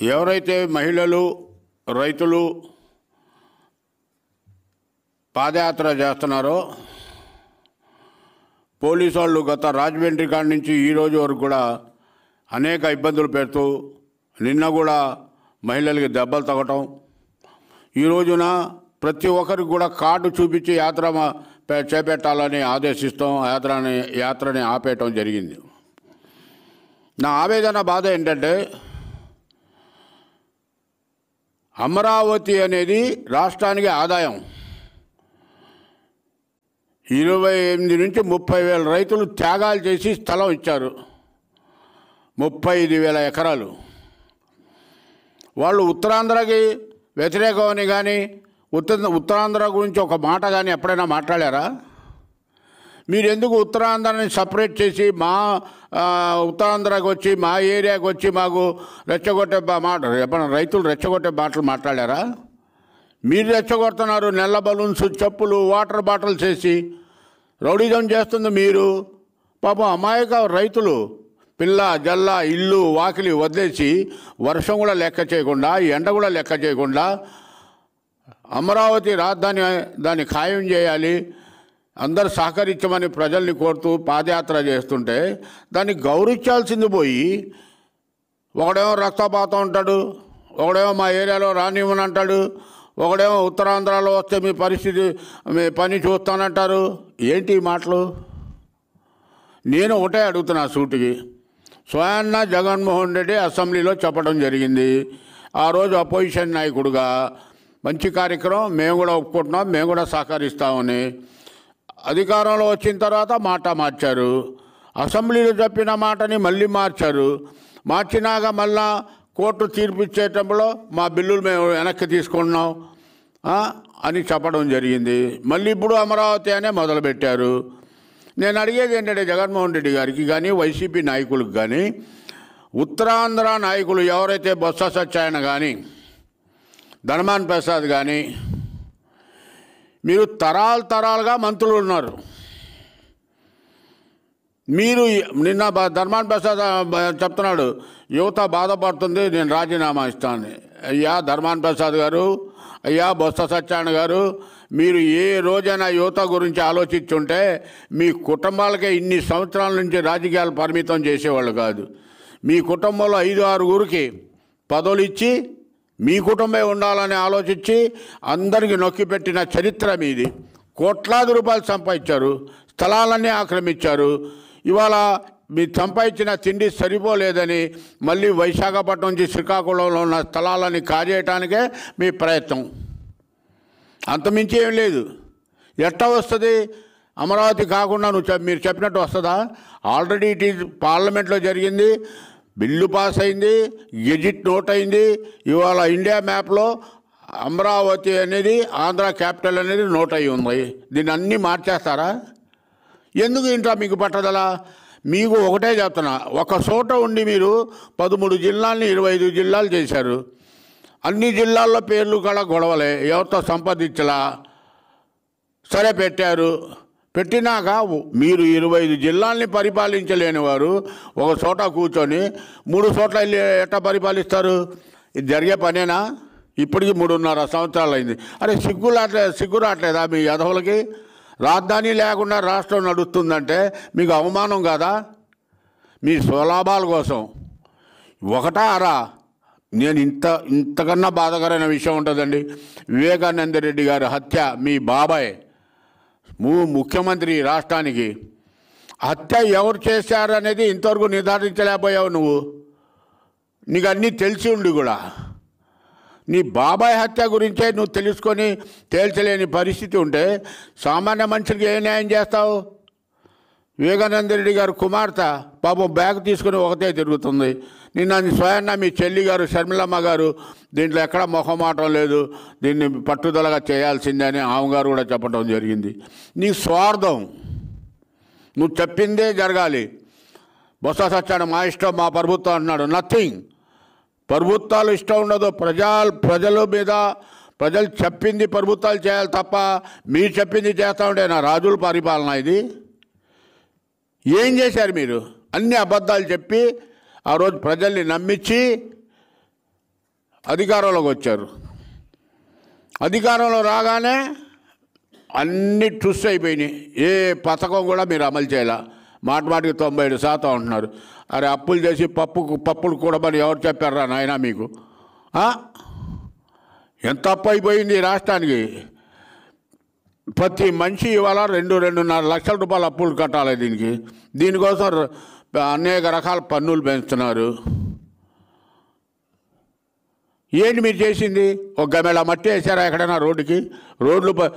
ఎవరైతే మహిళలు రైతులు పాదయాత్ర చేస్తున్నారో పోలీసు వాళ్ళు గత రాజమండ్రి కాడ నుంచి ఈ రోజు వరకు కూడా అనేక ఇబ్బందులు పెడుతూ నిన్న కూడా మహిళలకి దెబ్బలు తగ్గటం ఈ రోజున ప్రతి ఒక్కరికి కూడా కార్డు చూపించి యాత్ర చేపెట్టాలని పే- ఆదేశిస్తాం యాత్రని యాత్రని ఆపేయటం జరిగింది. నా ఆవేదన బాధ ఏంటంటే అమరావతి అనేది రాష్ట్రానికి ఆదాయం. ఇరవై ఎనిమిది నుంచి ముప్పై వేల రైతులు త్యాగాలు చేసి స్థలం ఇచ్చారు. ముప్పై ఐదు వేల ఎకరాలు. వాళ్ళు ఉత్తరాంధ్రకి వ్యతిరేకమని కానీ ఉత్తర ఉత్తరాంధ్ర గురించి ఒక మాట కానీ ఎప్పుడైనా మాట్లాడారా? మీరు ఎందుకు ఉత్తరాంధ్రని సపరేట్ చేసి మా ఉత్తరాంధ్రకు ఉత్తరాంధ్రకి వచ్చి మా ఏరియాకి వచ్చి మాకు రెచ్చగొట్టే మాట రైతులు రెచ్చగొట్టే మాటలు మాట్లాడారా? మీరు రెచ్చగొడుతున్నారు నెల్ల బలూన్స్ చెప్పులు వాటర్ బాటిల్స్ వేసి రౌడీజం చేస్తుంది మీరు. పాపం అమాయక రైతులు. పిల్ల జల్ల ఇల్లు వాకిలి వదిలేసి వర్షం కూడా లెక్క చేయకుండా ఎండ కూడా లెక్క చేయకుండా అమరావతి రాజధాని దాన్ని ఖాయం చేయాలి. అందరు సహకరించమని ప్రజల్ని కోరుతూ పాదయాత్ర చేస్తుంటే దాన్ని గౌరవించాల్సింది పోయి ఒకడేమో రక్తపాతం అంటాడు ఒకడేమో మా ఏరియాలో రానివ్వని అంటాడు ఒకడేమో ఉత్తరాంధ్రలో వస్తే మీ పరిస్థితి మీ పని చూస్తానంటారు. ఏంటి మాటలు? నేను ఒకటే అడుగుతున్నా సూటికి. స్వయాన్న జగన్మోహన్ రెడ్డి అసెంబ్లీలో చెప్పడం జరిగింది. ఆ రోజు అపోజిషన్ నాయకుడుగా మంచి కార్యక్రమం మేము కూడా ఒప్పుకుంటున్నాం మేము కూడా సహకరిస్తామని. అధికారంలో వచ్చిన తర్వాత మాట మార్చారు. అసెంబ్లీలో చెప్పిన మాటని మళ్ళీ మార్చారు. మార్చినాక మళ్ళా కోర్టు తీర్పు ఇచ్చేటప్పుడు మా బిల్లులు మేము వెనక్కి తీసుకుంటున్నాం అని చెప్పడం జరిగింది. మళ్ళీ ఇప్పుడు అమరావతి అనే మొదలుపెట్టారు. నేను అడిగేది ఏంటంటే జగన్మోహన్ రెడ్డి గారికి కానీ వైసీపీ నాయకులకు కానీ ఉత్తరాంధ్ర నాయకులు ఎవరైతే బొత్స సత్యాయన కానీ ధనమాన్ ప్రసాద్ కానీ మీరు తరాలు తరాలుగా మంత్రులు ఉన్నారు. మీరు నిన్న ధర్మాన్ ప్రసాద్ చెప్తున్నాడు యువత బాధపడుతుంది నేను రాజీనామా ఇస్తాను అయ్యా ధర్మాన్ ప్రసాద్ గారు అయ్యా బొత్స సత్యనారాయణ గారు మీరు ఏ రోజైనా యువత గురించి ఆలోచించుంటే మీ కుటుంబాలకే ఇన్ని సంవత్సరాల నుంచి రాజకీయాలు పరిమితం చేసేవాళ్ళు కాదు. మీ కుటుంబంలో ఐదు ఆరుగురికి పదవులు ఇచ్చి మీ కుటుంబమే ఉండాలని ఆలోచించి అందరికీ నొక్కిపెట్టిన చరిత్ర మీది. కోట్లాది రూపాయలు సంపాదించారు. స్థలాలన్నీ ఆక్రమించారు. ఇవాళ మీ సంపాదించిన తిండి సరిపోలేదని మళ్ళీ వైశాఖపట్నం నుంచి శ్రీకాకుళంలో ఉన్న స్థలాలని కాజేయటానికే మీ ప్రయత్నం. అంతమించి ఏం లేదు. ఎట్లా వస్తుంది? అమరావతి కాకుండా నువ్వు మీరు చెప్పినట్టు వస్తుందా? ఆల్రెడీ ఇట్ ఈజ్ పార్లమెంట్లో జరిగింది. బిల్లు పాస్ అయింది గెజిట్ నోట్ అయింది ఇవాళ ఇండియా మ్యాప్లో అమరావతి అనేది ఆంధ్ర క్యాపిటల్ అనేది నోట్ అయి ఉంది. దీన్ని అన్నీ మార్చేస్తారా? ఎందుకు ఇంట్లో మీకు పట్టదల? మీకు ఒకటే చెప్తున్నా ఒక చోట ఉండి మీరు పదమూడు జిల్లాలని ఇరవై ఐదు జిల్లాలు చేశారు. అన్ని జిల్లాల్లో పేర్లు కూడా గొడవలే ఎవరితో సంపాదించలా? సరే పెట్టారు. పెట్టినాక మీరు ఇరవై ఐదు జిల్లాల్ని పరిపాలించలేని వారు ఒక చోట కూర్చొని మూడు చోట్ల వెళ్ళి ఎట్లా పరిపాలిస్తారు? ఇది జరిగే పనేనా? ఇప్పటికి మూడున్నర సంవత్సరాలు అయింది అరే సిగ్గు రాట్లే సిగ్గు రావట్లేదా మీ యదవులకి? రాజధాని లేకుండా రాష్ట్రం నడుస్తుందంటే మీకు అవమానం కాదా? మీ స్వలాభాల కోసం. ఒకటా అరా నేను ఇంత ఇంతకన్నా బాధకరమైన విషయం ఉంటుందండి. వివేకానంద రెడ్డి గారి హత్య మీ బాబాయ్. ముఖ్యమంత్రి రాష్ట్రానికి హత్య ఎవరు చేశారు అనేది ఇంతవరకు నిర్ధారించలేకపోయావు నువ్వు. నీకు అన్నీ తెలిసి ఉండి కూడా. నీ బాబాయ్ హత్య గురించే నువ్వు తెలుసుకొని తేల్చలేని పరిస్థితి ఉంటే సామాన్య మనుషులకి ఏ న్యాయం చేస్తావు? వివేకానంద రెడ్డి గారు కుమార్తె పాపం బ్యాగ్ తీసుకుని ఒకటే తిరుగుతుంది. నిన్న స్వయాన్న మీ చెల్లి గారు షర్మిలమ్మ గారు దీంట్లో ఎక్కడ మొహమాటం లేదు. దీన్ని పట్టుదలగా చేయాల్సిందే అని ఆమె గారు కూడా చెప్పడం జరిగింది. నీ స్వార్థం నువ్వు చెప్పిందే జరగాలి. బొత్స సత్యాన్ని మా ఇష్టం మా ప్రభుత్వం అన్నాడు నథింగ్ ప్రభుత్వాలు ఇష్టం ఉండదు. ప్రజా ప్రజల మీద ప్రజలు చెప్పింది ప్రభుత్వాలు చేయాలి తప్ప మీరు చెప్పింది చేస్తా ఉంటే నా రాజుల పరిపాలన ఇది. ఏం చేశారు మీరు? అన్ని అబద్ధాలు చెప్పి ఆ రోజు ప్రజల్ని నమ్మించి అధికారంలోకి వచ్చారు. అధికారంలో రాగానే అన్ని ట్రుస్ అయిపోయినాయి. ఏ పథకం కూడా మీరు అమలు చేయాల? మాట మాటికి తొంభై ఏడు శాతం అంటున్నారు. అరే అప్పులు చేసి పప్పు పప్పులు కూడా మరి ఎవరు చెప్పారా నాయన మీకు? ఎంత అప్పు అయిపోయింది ఈ రాష్ట్రానికి? ప్రతి మనిషి ఇవాళ రెండు రెండున్నర లక్షల రూపాయల అప్పులు కట్టాలి దీనికి. దీనికోసం అనేక రకాల పన్నులు పెంచుతున్నారు. ఏంటి మీరు చేసింది? ఒక గమేళ మట్టి వేసారా ఎక్కడైనా రోడ్డుకి? రోడ్లు ప-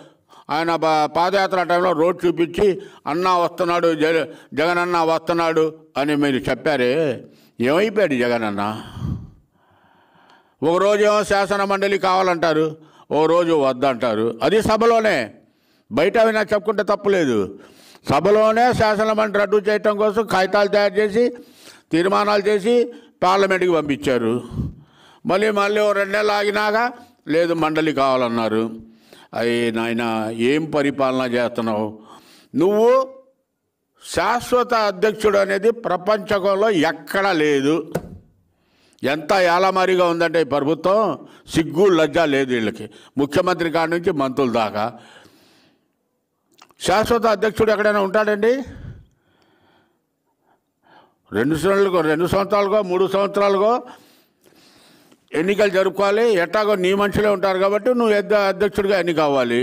ఆయన పాదయాత్ర టైంలో రోడ్ చూపించి అన్న వస్తున్నాడు జగ జగన్ అన్న వస్తున్నాడు అని మీరు చెప్పారే? ఏమైపోయాడు జగన్ అన్న ఒక ఏమో శాసన మండలి కావాలంటారు ఓ రోజు వద్దంటారు. అది సభలోనే. బయట అయినా చెప్పుకుంటే తప్పులేదు సభలోనే శాసనమండలి రద్దు చేయటం కోసం కాగితాలు తయారు చేసి తీర్మానాలు చేసి పార్లమెంట్కి పంపించారు. మళ్ళీ మళ్ళీ ఓ రెండు నెలలు ఆగినాక లేదు మండలి కావాలన్నారు. అయ్యి నాయన ఏం పరిపాలన చేస్తున్నావు? నువ్వు శాశ్వత అధ్యక్షుడు అనేది ప్రపంచంలో ఎక్కడా లేదు. ఎంత ఏలమారిగా ఉందంటే ఈ ప్రభుత్వం సిగ్గు లజ్జ లేదు వీళ్ళకి. ముఖ్యమంత్రి కాడి నుంచి మంత్రుల దాకా. శాశ్వత అధ్యక్షుడు ఎక్కడైనా ఉంటాడండి? రెండు సంవత్సరాలుగో రెండు సంవత్సరాలుగో మూడు సంవత్సరాలుగో ఎన్నికలు జరుపుకోవాలి. ఎట్టాగో నీ మనుషులే ఉంటారు కాబట్టి నువ్వు ఎద్ద అధ్యక్షుడిగా ఎన్నిక అవ్వాలి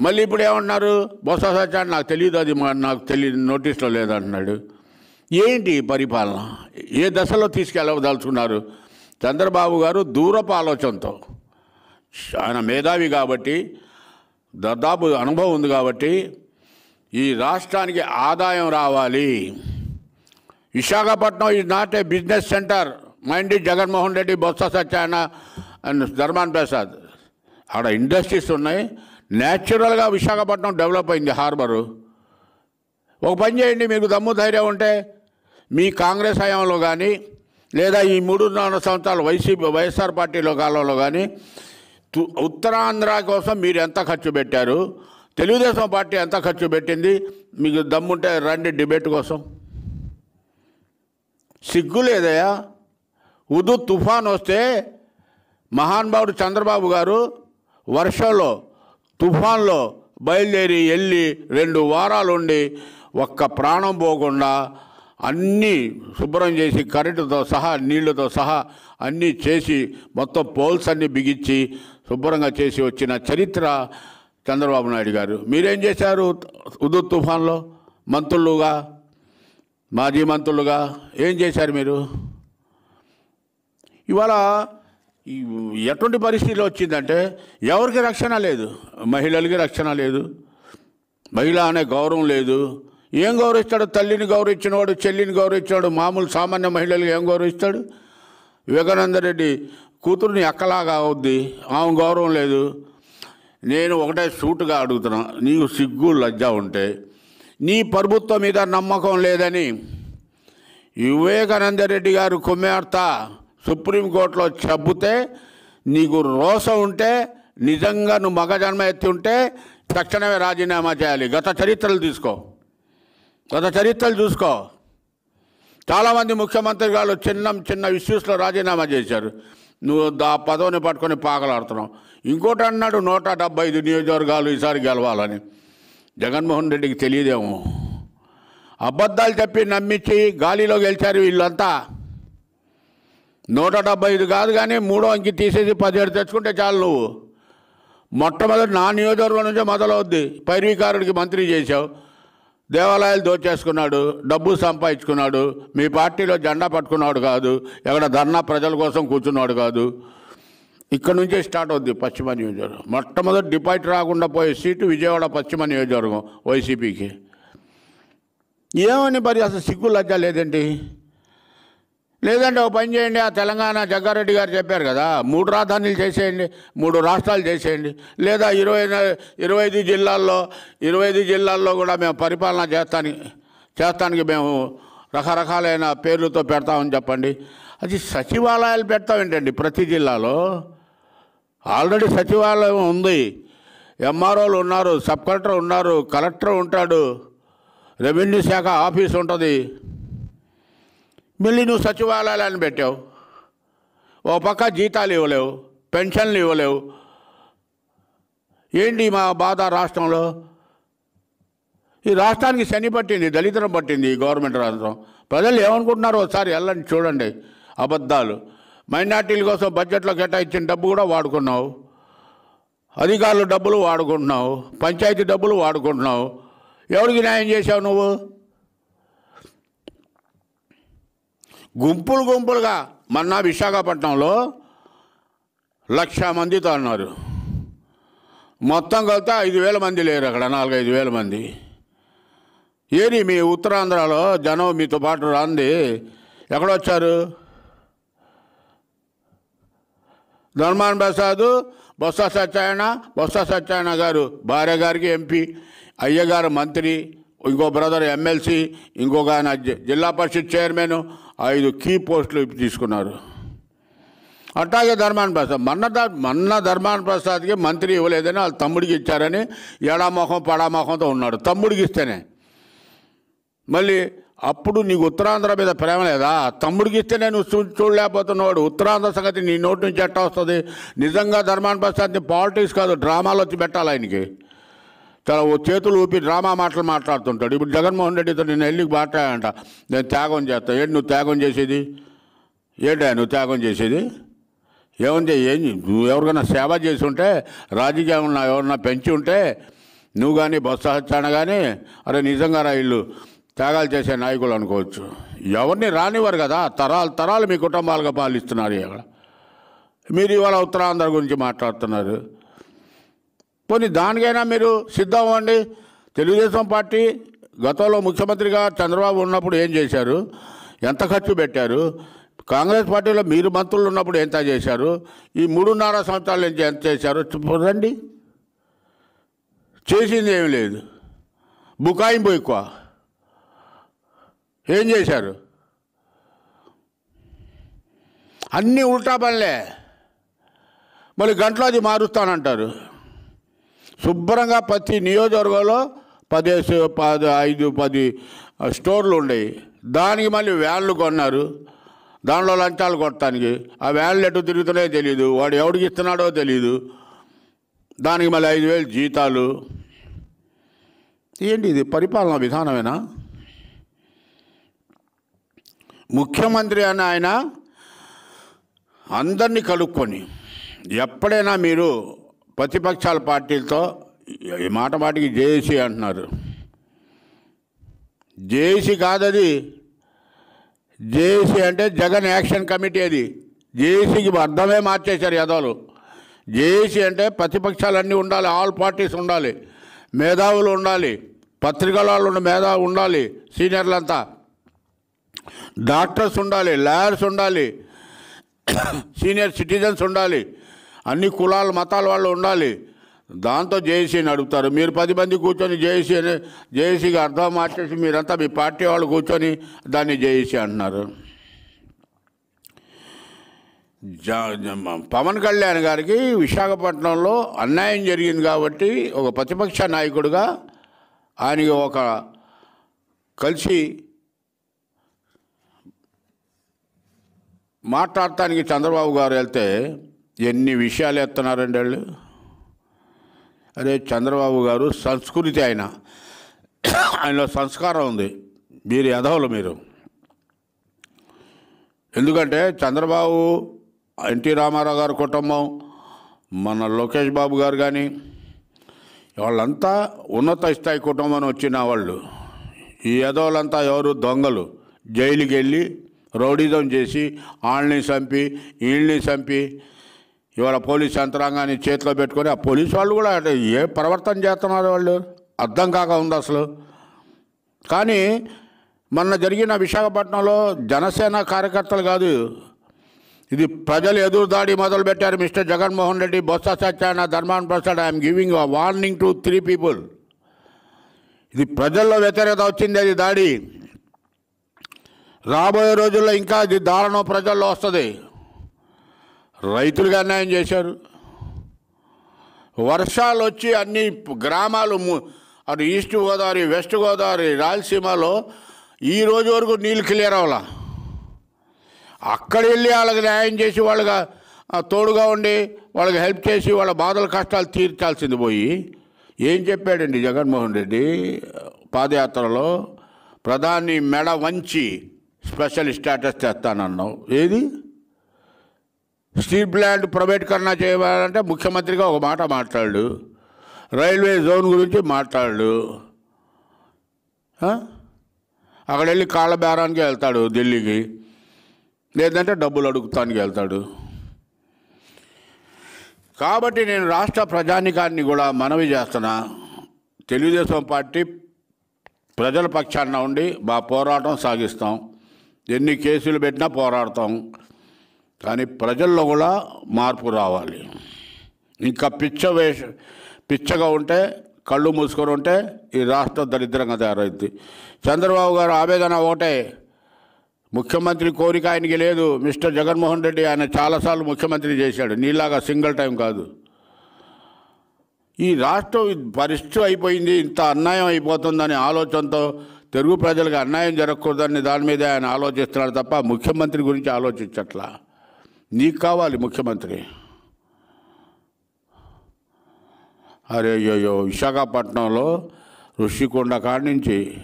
మళ్ళీ ఇప్పుడు ఏమన్నారు బొత్స సత్యాన్ని నాకు తెలియదు అది నాకు తెలియదు నోటీస్లో లేదంటున్నాడు. ఏంటి పరిపాలన? ఏ దశలో తీసుకెళ్ళదలుచుకున్నారు చంద్రబాబు గారు దూరపు ఆలోచనతో. ఆయన మేధావి కాబట్టి దాదాపు అనుభవం ఉంది కాబట్టి ఈ రాష్ట్రానికి ఆదాయం రావాలి. Visakhapatnam is not a business centre mind Jaganmohan Reddy Botsa Satyanarayana and Dharmana Prasad. అక్కడ ఇండస్ట్రీస్ ఉన్నాయి. న్యాచురల్గా విశాఖపట్నం డెవలప్ అయింది హార్బరు. ఒక పని చేయండి మీకు దమ్ము ధైర్యం ఉంటే మీ కాంగ్రెస్ హయాంలో కానీ లేదా ఈ మూడున్నర సంవత్సరాలు వైసీపీ వైఎస్ఆర్ పార్టీలో కాలంలో కానీ తు- ఉత్తరాంధ్ర కోసం మీరు ఎంత ఖర్చు పెట్టారు? తెలుగుదేశం పార్టీ ఎంత ఖర్చు పెట్టింది? మీకు దమ్ముంటే రండి డిబేట్ కోసం. సిగ్గు లేదయా ఉదు తుఫాన్ వస్తే మహానుభావుడు చంద్రబాబు గారు వర్షంలో తుఫాన్లో బయలుదేరి వెళ్ళి రెండు వారాలు ఉండి ఒక్క ప్రాణం పోకుండా అన్నీ శుభ్రం చేసి కరెంటుతో సహా నీళ్ళతో సహా అన్నీ చేసి మొత్తం పోల్స్ అన్నీ బిగించి శుభ్రంగా చేసి వచ్చిన చరిత్ర చంద్రబాబు నాయుడు గారు. మీరేం చేశారు? ఉదుత్ తుఫాన్లో? మంత్రులుగా? మాజీ మంత్రులుగా? ఏం చేశారు మీరు? ఇవాళ ఎటువంటి పరిస్థితిలో వచ్చిందంటే ఎవరికి రక్షణ లేదు? మహిళలకి రక్షణ లేదు. మహిళ అనే గౌరవం లేదు. ఏం గౌరవిస్తాడు? తల్లిని గౌరవించినవాడు చెల్లిని గౌరవించినాడు మామూలు సామాన్య మహిళలకు ఏం గౌరవిస్తాడు? వివేకానంద రెడ్డి కూతురుని అక్కలాగా అవుద్ది. ఆమె గౌరవం లేదు. నేను ఒకటే సూటుగా అడుగుతున్నా. నీకు సిగ్గు లజ్జ ఉంటే నీ ప్రభుత్వం మీద నమ్మకం లేదని వివేకానంద రెడ్డి గారు కుమార్త సుప్రీంకోర్టులో చెబితే నీకు రోసం ఉంటే నిజంగా నువ్వు మగ జన్మ ఎత్తి ఉంటే తక్షణమే రాజీనామా చేయాలి. గత చరిత్రలు తీసుకో. గత చరిత్రలు చూసుకో. చాలామంది ముఖ్యమంత్రి గారు చిన్న చిన్న ఇష్యూస్లో రాజీనామా చేశారు. నువ్వు ఆ పదవిని పట్టుకొని పాకలాడుతున్నావు ఇంకోటి అన్నాడు నూట డెబ్బై ఐదు నియోజకవర్గాలు ఈసారి గెలవాలని. జగన్మోహన్ రెడ్డికి తెలియదేమో. అబద్ధాలు చెప్పి నమ్మించి గాలిలో గెలిచారు వీళ్ళంతా. నూట డెబ్బై ఐదు కాదు కానీ మూడో అంకి తీసేసి పదిహేడు తెచ్చుకుంటే చాలు నువ్వు. మొట్టమొదటి నా నియోజకవర్గం నుంచే మొదలవుద్ది. పైరవీకారుడికి మంత్రి చేశావు. దేవాలయాలు దోచేసుకున్నాడు డబ్బు సంపాదించుకున్నాడు మీ పార్టీలో జెండా పట్టుకున్నాడు కాదు ఎక్కడ ధర్నా ప్రజల కోసం కూర్చున్నాడు కాదు. ఇక్కడ నుంచే స్టార్ట్ అవుద్ది పశ్చిమ నియోజకవర్గం. మొట్టమొదటి డిపాజిట్ రాకుండా పోయే సీటు విజయవాడ పశ్చిమ నియోజకవర్గం వైసీపీకి. ఏమని మరి అసలు సిగ్గు లజ్జ లేదండి లేదంటే ఒక పని చేయండి ఆ తెలంగాణ జగ్గారెడ్డి గారు చెప్పారు కదా మూడు రాజధానులు చేసేయండి మూడు రాష్ట్రాలు చేసేయండి. లేదా ఇరవై ఇరవై ఐదు జిల్లాల్లో ఇరవై ఐదు జిల్లాల్లో కూడా మేము పరిపాలన చేస్తానికి చేస్తానికి మేము రకరకాలైన పేర్లతో పెడతామని చెప్పండి. అది సచివాలయాలు పెడతామేంటండి ప్రతి జిల్లాలో ఆల్రెడీ సచివాలయం ఉంది. ఎంఆర్ఓలు ఉన్నారు సబ్ కలెక్టర్ ఉన్నారు కలెక్టర్ ఉంటాడు రెవెన్యూ శాఖ ఆఫీస్ ఉంటుంది. మళ్ళీ నువ్వు సచివాలయాలను పెట్టావు. ఓ పక్క జీతాలు ఇవ్వలేవు పెన్షన్లు ఇవ్వలేవు. ఏంటి మా బాధ రాష్ట్రంలో? ఈ రాష్ట్రానికి శని పట్టింది దళితులం పట్టింది ఈ గవర్నమెంట్ రాష్ట్రం. ప్రజలు ఏమనుకుంటున్నారో ఒకసారి వెళ్ళండి చూడండి. అబద్ధాలు. మైనార్టీల కోసం బడ్జెట్లో కేటాయించిన డబ్బు కూడా వాడుకున్నావు. అధికారుల డబ్బులు వాడుకుంటున్నావు. పంచాయతీ డబ్బులు వాడుకుంటున్నావు. ఎవరికి న్యాయం చేశావు నువ్వు? గుంపులు గుంపులుగా మొన్న విశాఖపట్నంలో లక్ష మందితో అన్నారు మొత్తం కలితే ఐదు వేల మంది లేరు అక్కడ నాలుగైదు వేల మంది. ఏది మీ ఉత్తరాంధ్రలో జనం మీతో పాటు రాంది? ఎక్కడొచ్చారు? ధర్మాన్ ప్రసాద్ బొత్స సత్యనారాయణ బొత్స సత్యనారాయణ గారు భార్య గారికి ఎంపీ అయ్యగారు మంత్రి ఇంకో బ్రదర్ ఎమ్మెల్సీ ఇంకొక ఆయన జిల్లా పరిషత్ చైర్మన్ ఐదు కీ పోస్టులు తీసుకున్నారు. అట్లాగే ధర్మాన్ ప్రసాద్ మన్న మన్న ధర్మాన్ ప్రసాద్కి మంత్రి ఇవ్వలేదని వాళ్ళ తమ్ముడికి ఇచ్చారని ఎడామొఖం పడామొఖంతో ఉన్నాడు. తమ్ముడికి ఇస్తేనే. మళ్ళీ అప్పుడు నీకు ఉత్తరాంధ్ర మీద ప్రేమ లేదా? తమ్ముడికి ఇస్తే నేను చూ చూడలేకపోతున్నాడు. ఉత్తరాంధ్ర సంగతి నీ నోటి నుంచి ఎట్టా వస్తుంది? నిజంగా ధర్మాన్ ప్రసాద్ని పాలిటిక్స్ కాదు డ్రామాలు వచ్చి పెట్టాలి ఆయనకి. చాలా ఓ చేతులు ఊపి డ్రామా మాటలు మాట్లాడుతుంటాడు. ఇప్పుడు జగన్మోహన్ రెడ్డితో నేను వెళ్ళి మాట్లాడంట నేను త్యాగం చేస్తా. ఏంటి నువ్వు త్యాగం చేసేది? ఏంటా నువ్వు త్యాగం చేసేది? ఏముంది? ఏం నువ్వు ఎవరికైనా సేవ చేసి ఉంటే రాజకీయం ఎవరన్నా పెంచి ఉంటే నువ్వు కానీ బొత్స హత్యాన కానీ అరే నిజంగా రా ఇల్లు. త్యాగాలు చేసే నాయకులు అనుకోవచ్చు. ఎవరిని రానివ్వరు కదా. తరాలు తరాలు మీ కుటుంబాలుగా పాలిస్తున్నారు ఇక్కడ మీరు ఇవాళ ఉత్తరాంధ్ర గురించి మాట్లాడుతున్నారు. పోనీ దానికైనా మీరు సిద్ధం అవ్వండి. తెలుగుదేశం పార్టీ గతంలో ముఖ్యమంత్రిగా చంద్రబాబు ఉన్నప్పుడు ఏం చేశారు? ఎంత ఖర్చు పెట్టారు? కాంగ్రెస్ పార్టీలో మీరు మంత్రులు ఉన్నప్పుడు ఎంత చేశారు? ఈ మూడున్నర సంవత్సరాల నుంచి ఎంత చేశారు? రండి. చేసింది ఏమి లేదు. బుకాయింపు ఎక్కువ. ఏం చేశారు? అన్నీ ఉల్టా పనులే. మళ్ళీ గంటలో అది మారుస్తానంటారు. శుభ్రంగా ప్రతి నియోజకవర్గంలో పదేసి పది ఐదు పది స్టోర్లు ఉండేవి దానికి మళ్ళీ వ్యాన్లు కొన్నారు. దానిలో లంచాలు కొట్టడానికి. ఆ వ్యాన్లు ఎటు తిరుగుతున్నాయో తెలియదు వాడు ఎవడికి ఇస్తున్నాడో తెలియదు దానికి మళ్ళీ ఐదు వేలు జీతాలు. ఏంటి ఇది? పరిపాలన విధానమేనా? ముఖ్యమంత్రి అని ఆయన అందరినీ కలుపుకొని ఎప్పుడైనా మీరు ప్రతిపక్షాల పార్టీలతో ఈ మాట మాటికి జేఏసీ అంటున్నారు. జేఏసీ కాదది. జేఏసీ అంటే జగన్ యాక్షన్ కమిటీ అది. జేఏసీకి అర్థమే మార్చేశారు యదవులు. జేఏసీ అంటే ప్రతిపక్షాలన్నీ ఉండాలి ఆల్ పార్టీస్ ఉండాలి మేధావులు ఉండాలి పత్రికల వాళ్ళు ఉన్న మేధావులు ఉండాలి సీనియర్లంతా. డాక్టర్స్ ఉండాలి లాయర్స్ ఉండాలి సీనియర్ సిటిజన్స్ ఉండాలి అన్ని కులాల మతాల వాళ్ళు ఉండాలి. దాంతో జేఏసీని అడుగుతారు. మీరు పది మంది కూర్చొని జేఏసీ అని జేఏసీకి అర్థం మార్చేసి మీరంతా మీ పార్టీ వాళ్ళు కూర్చొని దాన్ని జేఏసీ అంటున్నారు. జ- పవన్ కళ్యాణ్ గారికి విశాఖపట్నంలో అన్యాయం జరిగింది కాబట్టి ఒక ప్రతిపక్ష నాయకుడిగా ఆయనకి ఒక కలిసి మాట్లాడటానికి చంద్రబాబు గారు వెళ్తే ఎన్ని విషయాలు ఎత్తున్నారండి వాళ్ళు అరే చంద్రబాబు గారు సంస్కృతి ఆయన. ఆయనలో సంస్కారం ఉంది. మీరు ఎదవలు మీరు. ఎందుకంటే చంద్రబాబు ఎన్టీ రామారావు గారి కుటుంబం మన లోకేష్ బాబు గారు కానీ వాళ్ళంతా ఉన్నత స్థాయి కుటుంబం అని వచ్చిన వాళ్ళు. ఈ ఎదవలంతా ఎవరు? దొంగలు. జైలుకి వెళ్ళి రౌడీజం చేసి వాళ్ళని చంపి వీళ్ళని చంపి ఇవాళ పోలీస్ యంత్రాంగాన్ని చేతిలో పెట్టుకొని ఆ పోలీస్ వాళ్ళు కూడా అంటే ఏ ప్రవర్తన చేస్తున్నారు వాళ్ళు? అర్థం కాక ఉంది అసలు. కానీ మొన్న జరిగిన విశాఖపట్నంలో జనసేన కార్యకర్తలు కాదు ఇది ప్రజలు ఎదురుదాడి మొదలు పెట్టారు mister Jaganmohan Reddy Botsa Satyanarayana Dharmana Prasad. I'm giving warning to three people ఇది ప్రజల్లో వ్యతిరేకత వచ్చింది అది దాడి. రాబోయే రోజుల్లో ఇంకా అది దారుణం ప్రజల్లో వస్తుంది. రైతులుగా అన్యాయం చేశారు. వర్షాలు వచ్చి అన్ని గ్రామాలు అటు ఈస్ట్ గోదావరి వెస్ట్ గోదావరి రాయలసీమలో ఈ రోజు వరకు నీళ్ళు క్లియర్ అవ్వాల. అక్కడ వెళ్ళి వాళ్ళకి న్యాయం చేసి వాళ్ళగా తోడుగా ఉండి వాళ్ళకి హెల్ప్ చేసి వాళ్ళ బాధల కష్టాలు తీర్చాల్సింది పోయి ఏం చెప్పాడండి జగన్మోహన్ రెడ్డి? పాదయాత్రలో ప్రధాని మెడ వంచి స్పెషల్ స్టేటస్ తెస్తానన్నావు. ఏది? స్టీల్ ప్లాంట్ ప్రైవేటీకరణ చేయాలంటే ముఖ్యమంత్రిగా ఒక మాట మాట్లాడు. రైల్వే జోన్ గురించి మాట్లాడు. అక్కడ వెళ్ళి కాళ్ళ బేరానికి వెళ్తాడు ఢిల్లీకి. లేదంటే డబ్బులు అడుగుతానికి వెళ్తాడు. కాబట్టి నేను రాష్ట్ర ప్రజానికాన్ని కూడా మనవి చేస్తున్నా. తెలుగుదేశం పార్టీ ప్రజల పక్షాన ఉండి మా పోరాటం సాగిస్తాం. ఎన్ని కేసులు పెట్టినా పోరాడతాం. కానీ ప్రజల్లో కూడా మార్పు రావాలి. ఇంకా పిచ్చ వేష పిచ్చగా ఉంటే కళ్ళు మూసుకొని ఉంటే ఈ రాష్ట్రం దరిద్రంగా తయారైంది చంద్రబాబు గారు ఆవేదన ఒకటే ముఖ్యమంత్రి కోరిక ఆయనకి లేదు. మిస్టర్ జగన్మోహన్ రెడ్డి ఆయన చాలాసార్లు ముఖ్యమంత్రి చేశాడు. నీలాగా సింగిల్ టైం కాదు. ఈ రాష్ట్రం పరిస్థితి అయిపోయింది ఇంత అన్యాయం అయిపోతుందనే ఆలోచనతో తెలుగు ప్రజలకు అన్యాయం జరగకూడదని దాని మీద ఆయన ఆలోచిస్తున్నాడు తప్ప ముఖ్యమంత్రి గురించి ఆలోచించట్లా. నీకు కావాలి ముఖ్యమంత్రి. అరే అయ్యో విశాఖపట్నంలో ఋషికొండ కాడి నుంచి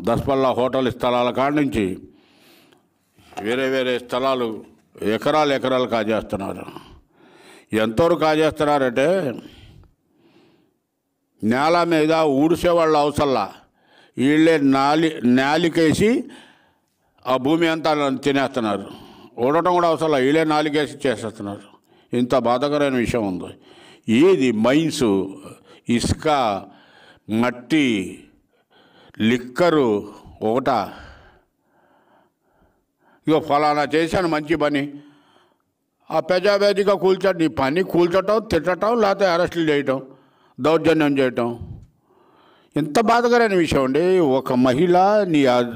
దస్పల్లా హోటల్ స్థలాల కాడి నుంచి వేరే వేరే స్థలాలు ఎకరాలు ఎకరాలు కాజేస్తున్నారు. ఎంతవరకు కాజేస్తున్నారంటే నేల మీద ఊడిసేవాళ్ళు అవసరంలా. వీళ్ళే నాలి నాలికేసి ఆ భూమి అంతా తినేస్తున్నారు. ఊడటం కూడా అవసరం వీళ్ళే నాలికేసి చేసేస్తున్నారు. ఇంత బాధకరమైన విషయం ఉంది. ఏది మైన్స్ ఇసుక మట్టి లిక్కరు ఒకట? ఇగో ఫలానా చేశాను మంచి పని. ఆ పెజాబేదిగా కూల్చడం నీ పని కూల్చటం తిట్టడం లేకపోతే అరెస్టులు చేయటం దౌర్జన్యం చేయటం. ఎంత బాధకరమైన విషయం అండి. ఒక మహిళ నీ ఆ-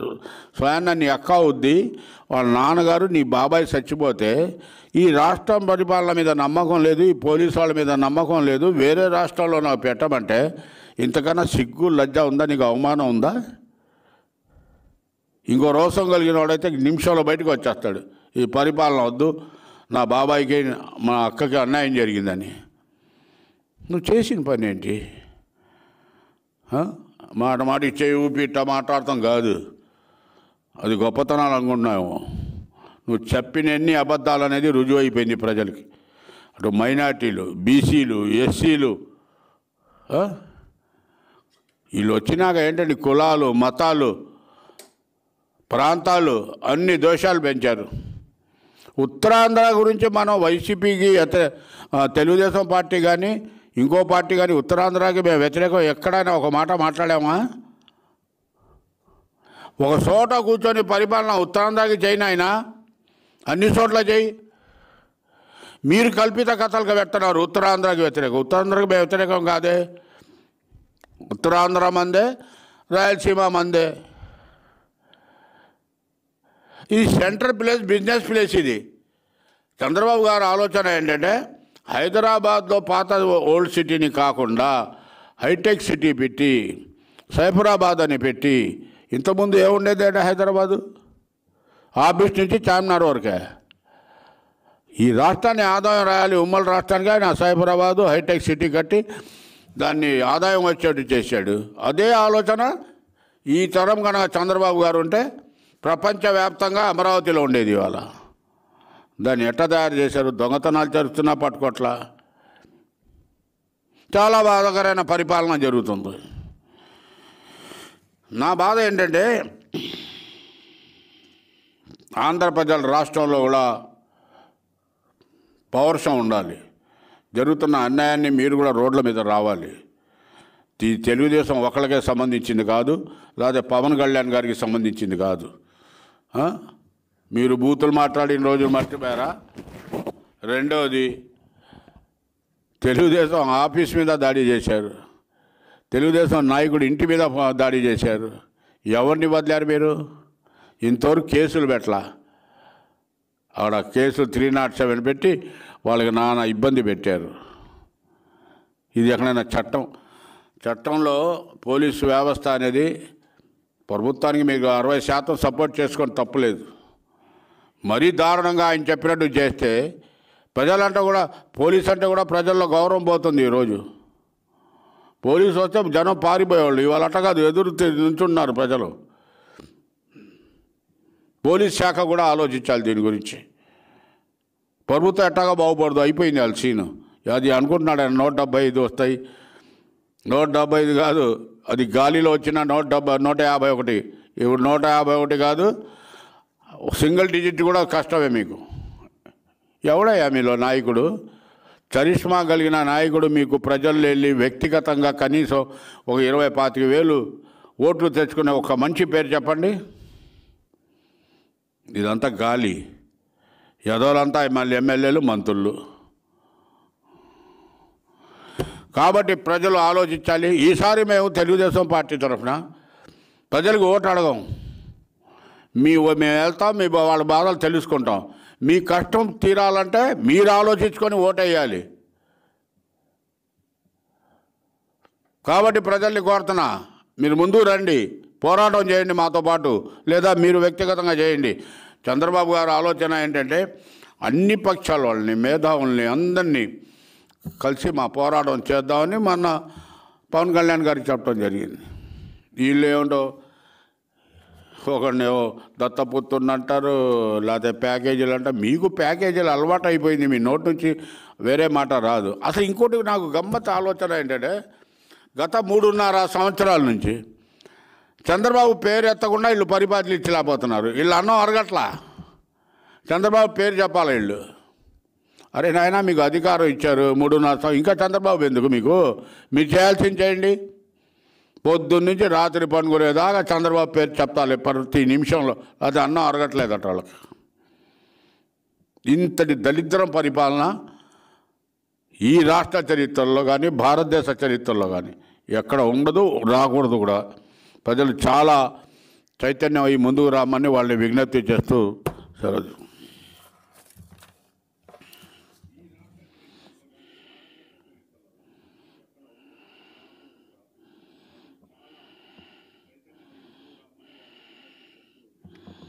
స్వయాన్న నీ అక్క అవుద్ది వాళ్ళ నాన్నగారు నీ బాబాయ్ చచ్చిపోతే ఈ రాష్ట్రం పరిపాలన మీద నమ్మకం లేదు ఈ పోలీసు వాళ్ళ మీద నమ్మకం లేదు వేరే రాష్ట్రాల్లో నాకు పెట్టమంటే ఇంతకన్నా సిగ్గు లజ్జ ఉందా? నీకు అవమానం ఉందా? ఇంకో రోసం కలిగిన వాడైతే నిమిషంలో బయటకు వచ్చేస్తాడు. ఈ పరిపాలన వద్దు నా బాబాయికి మా అక్కకి అన్యాయం జరిగిందని. నువ్వు చేసిన పని ఏంటి? మాట మాట ఇచ్చే ఊపి ఇట్ట మాట్లాడతాం కాదు. అది గొప్పతనాలు అనుకుంటున్నాము నువ్వు చెప్పిన ఎన్ని అబద్ధాలు అనేది రుజువు అయిపోయింది ప్రజలకి. అటు మైనార్టీలు బీసీలు ఎస్సీలు వీళ్ళు వచ్చినాక ఏంటంటే కులాలు మతాలు ప్రాంతాలు అన్ని దోషాలు పెంచారు. ఉత్తరాంధ్ర గురించి మనం వైసీపీకి తెలుగుదేశం పార్టీ కానీ ఇంకో పార్టీ కానీ ఉత్తరాంధ్రకి మేము వ్యతిరేకం ఎక్కడైనా ఒక మాట మాట్లాడామా? ఒక చోట కూర్చొని పరిపాలన ఉత్తరాంధ్రకి చేయను ఆయన అన్ని చోట్ల చేయి. మీరు కల్పిత కథలుగా పెడుతున్నారు ఉత్తరాంధ్రకి వ్యతిరేకం. ఉత్తరాంధ్రకి మేము వ్యతిరేకం కాదే. ఉత్తరాంధ్ర మందే రాయలసీమ మందే. ఇది సెంట్రల్ ప్లేస్ బిజినెస్ ప్లేస్ ఇది. చంద్రబాబు గారు ఆలోచన ఏంటంటే హైదరాబాద్లో పాత ఓల్డ్ సిటీని కాకుండా హైటెక్ సిటీ పెట్టి సైఫరాబాద్ అని పెట్టి ఇంతకుముందు ఏముండేది అంటే హైదరాబాదు? ఆఫీస్ నుంచి చార్మినార్ వరకే. ఈ రాష్ట్రాన్ని ఆదాయం రాయాలి ఉమ్మడి రాష్ట్రానికి ఆయన సైఫరాబాదు హైటెక్ సిటీ కట్టి దాన్ని ఆదాయం వచ్చేట్టు చేశాడు. అదే ఆలోచన ఈ తరం కనుక చంద్రబాబు గారు ఉంటే ప్రపంచవ్యాప్తంగా అమరావతిలో ఉండేది ఇవాళ. దాన్ని ఎట్ట తయారు చేశారు? దొంగతనాలు జరుగుతున్నా పట్టుకోట్ల? చాలా బాధకరమైన పరిపాలన జరుగుతుంది. నా బాధ ఏంటంటే ఆంధ్రప్రదేశ్ రాష్ట్రంలో కూడా పౌరుషం ఉండాలి. జరుగుతున్న అన్యాయాన్ని మీరు కూడా రోడ్ల మీద రావాలి. ఈ తెలుగుదేశం ఒకళ్ళకే సంబంధించింది కాదు లేదా పవన్ కళ్యాణ్ గారికి సంబంధించింది కాదు. మీరు బూతులు మాట్లాడిన రోజు మర్చిపోయారా? రెండవది తెలుగుదేశం ఆఫీస్ మీద దాడి చేశారు. తెలుగుదేశం నాయకుడు ఇంటి మీద దాడి చేశారు. ఎవరిని వదిలారు మీరు? ఇంతవరకు కేసులు పెట్టలా. ఆడ కేసు త్రీ నాట్ సెవెన్ పెట్టి వాళ్ళకి నానా ఇబ్బంది పెట్టారు. ఇది ఎక్కడైనా చట్టం చట్టంలో పోలీసు వ్యవస్థ అనేది ప్రభుత్వానికి మీకు అరవై శాతం సపోర్ట్ చేసుకొని తప్పులేదు. మరీ దారుణంగా ఆయన చెప్పినట్టు చేస్తే ప్రజలంటే కూడా పోలీస్ అంటే కూడా ప్రజల్లో గౌరవం పోతుంది ఈరోజు. పోలీసు వస్తే జనం పారిపోయేవాళ్ళు. ఇవాళ అట్ట కాదు ఎదురు నుంచున్నారు నించున్నారు ప్రజలు. పోలీస్ శాఖ కూడా ఆలోచించాలి దీని గురించి. ప్రభుత్వం ఎట్టాగా బాగుపడదు అయిపోయింది వాళ్ళ సీను. అది అనుకుంటున్నాడు ఆయన నూట డెబ్బై ఐదు వస్తాయి. నూట డెబ్బై ఐదు కాదు అది గాలిలో వచ్చిన నూట డెబ్బై నూట యాభై ఒకటి. ఇప్పుడు నూట యాభై ఒకటి కాదు సింగిల్ డిజిట్ కూడా కష్టమే మీకు. ఎవడయ్యా మీలో నాయకుడు? చరిష్మా కలిగిన నాయకుడు మీకు ప్రజల్లో వెళ్ళి వ్యక్తిగతంగా కనీసం ఒక ఇరవై పాతిక వేలు ఓట్లు తెచ్చుకునే ఒక మంచి పేరు చెప్పండి. ఇదంతా గాలి. ఎదోలంతా మళ్ళీ ఎమ్మెల్యేలు మంత్రులు. కాబట్టి ప్రజలు ఆలోచించాలి. ఈసారి మేము తెలుగుదేశం పార్టీ తరఫున ప్రజలకు ఓటు అడగం. మీ మేము వెళ్తాం మీ వాళ్ళ బాధలు తెలుసుకుంటాం. మీ కష్టం తీరాలంటే మీరు ఆలోచించుకొని ఓటేయాలి. కాబట్టి ప్రజల్ని కోరుతున్నా మీరు ముందు రండి పోరాటం చేయండి మాతో పాటు లేదా మీరు వ్యక్తిగతంగా చేయండి. చంద్రబాబు గారు ఆలోచన ఏంటంటే అన్ని పక్షాల వాళ్ళని మేధావుల్ని అందరినీ కలిసి మా పోరాటం చేద్దామని మొన్న పవన్ కళ్యాణ్ గారికి చెప్పడం జరిగింది. వీళ్ళు ఏమిటో ఒకరిని దత్తపుత్రుని అంటారు లేకపోతే ప్యాకేజీలు అంటారు మీకు ప్యాకేజీలు అలవాటు అయిపోయింది మీ నోటి నుంచి వేరే మాట రాదు. అసలు ఇంకోటి నాకు గమ్మత్ ఆలోచన ఏంటంటే గత మూడున్నర సంవత్సరాల నుంచి చంద్రబాబు పేరు ఎత్తకుండా వీళ్ళు పరిపాలించలేకపోతున్నారు వీళ్ళు అన్నం అరగట్లా. చంద్రబాబు పేరు చెప్పాలి వీళ్ళు అరే నాయన మీకు అధికారం ఇచ్చారు మూడున్నర సంవ- ఇంకా చంద్రబాబు ఎందుకు మీకు? మీరు చేయాల్సింది చేయండి. పొద్దున్న నుంచి రాత్రి పనుకునేదాకా చంద్రబాబు పేరు చెప్తాలి ప్రతి నిమిషంలో. అది అన్నం అరగట్లేదట వాళ్ళకి. ఇంతటి దరిద్రం పరిపాలన ఈ రాష్ట్ర చరిత్రలో కానీ భారతదేశ చరిత్రలో కానీ ఎక్కడ ఉండదు రాకూడదు కూడా. ప్రజలు చాలా చైతన్యం అయ్యి ముందుకు రామని వాళ్ళని విజ్ఞప్తి చేస్తూ సెలవు.